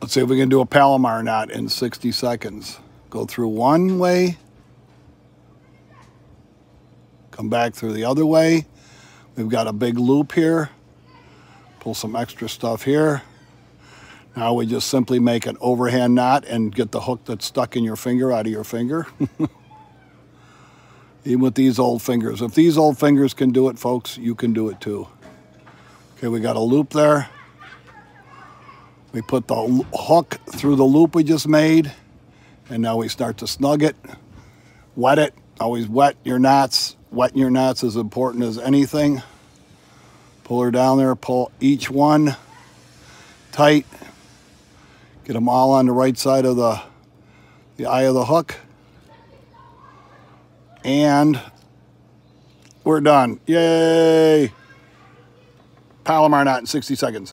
Let's see if we can do a Palomar knot in 60 seconds. Go through one way, come back through the other way. We've got a big loop here. Pull some extra stuff here. Now we just simply make an overhand knot and get the hook that's stuck in your finger out of your finger. Even with these old fingers. If these old fingers can do it, folks, you can do it too. Okay, we got a loop there. We put the hook through the loop we just made, and now we start to snug it, wet it. Always wet your knots. Wetting your knots is important as anything. Pull her down there, pull each one tight. Get them all on the right side of the, the eye of the hook. And we're done. Yay! Palomar knot in 60 seconds.